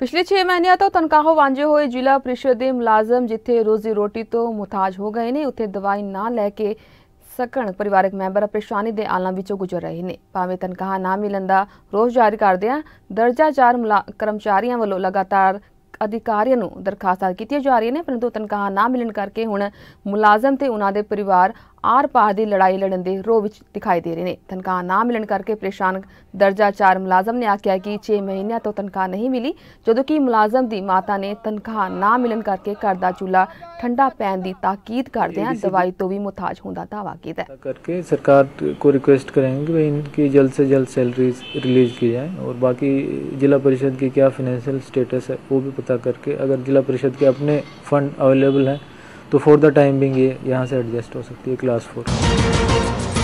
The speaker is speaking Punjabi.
ਪਿਛਲੇ 6 ਮਹੀਨਿਆਂ ਤੋਂ ਤਨਖਾਹੋਂ ਵਾਂਝੇ ਹੋਏ ਜ਼ਿਲ੍ਹਾ ਪ੍ਰੀਸ਼ਦ ਦੇ ਮੁਲਾਜ਼ਮ ਜਿੱਥੇ ਰੋਜ਼ੀ ਰੋਟੀ ਤੋਂ ਮੁਤਾਜ ਹੋ ਗਏ ਨੇ, ਉੱਥੇ ਦਵਾਈ ਨਾ ਲੈ ਕੇ ਸਕਣ ਪਰਿਵਾਰਕ ਮੈਂਬਰ ਪਰੇਸ਼ਾਨੀ ਦੇ ਆਲਮ ਵਿੱਚੋਂ ਗੁਜ਼ਰ ਰਹੇ ਨੇ। ਭਾਵੇਂ ਤਨਖਾਹ ਨਾ ਮਿਲਣ ਦਾ ਰੋਸ ਜਾਰੀ ਕਰਦਿਆਂ ਦਰਜਾ ਚਾਰ ਕਰਮਚਾਰੀਆਂ ਵੱਲੋਂ ਲਗਾਤਾਰ ਅਧਿਕਾਰੀਆਂ ਨੂੰ ਦਰਖਾਸਤਾਂ ਕੀਤੀਆਂ ਜਾ ਰਹੀਆਂ ਨੇ ਪਰੰਤੂ ਤਨਖਾਹ ਨਾ ਮਿਲਣ ਕਰਕੇ ਹੁਣ ਮੁਲਾਜ਼ਮ ਤੇ ਉਹਨਾਂ ਦੇ ਪਰਿਵਾਰ ਆਰ-ਪਾਰ ਦੀ ਲੜਾਈ ਲੜਨ ਦੇ ਰੋਹ ਵਿੱਚ ਦਿਖਾਈ ਦੇ ਰਹੇ ਨੇ ਤਨਖਾਹ ਨਾ ਮਿਲਣ ਕਰਕੇ ਪਰੇਸ਼ਾਨ ਦਰਜਾ 4 ਮੁਲਾਜ਼ਮ ਨੇ ਆਖਿਆ ਕਿ 6 ਮਹੀਨਿਆਂ ਤੋਂ ਤਨਖਾਹ ਨਹੀਂ ਮਿਲੀ ਜਦੋਂ ਕਿ ਮੁਲਾਜ਼ਮ ਦੀ ਮਾਤਾ ਨੇ ਤਨਖਾਹ ਨਾ ਮਿਲਣ ਕਰਕੇ ਘਰ ਦਾ ਚੁੱਲ੍ਹਾ ਠੰਡਾ ਪੈਣ ਦੀ ਤਾਕੀਦ ਕਰਦਿਆਂ ਦਵਾਈ ਤੋਂ ਵੀ ਮੁਤਾਜ ਹੋਣ ਦਾ ਦਾਅਵਾ ਕੀਤਾ ਹੈ। करके सरकार को रिक्वेस्ट करेंगे कि भाई इनकी जल्द से जल्द सैलरी रिलीज की जाए और बाकी जिला परिषद की क्या फाइनेंशियल स्टेटस है वो भी पता करके अगर जिला परिषद के अपने फंड अवेलेबल हैं तो फॉर द टाइम बिंग ये यहाँ से एडजस्ट हो सकती है क्लास फोर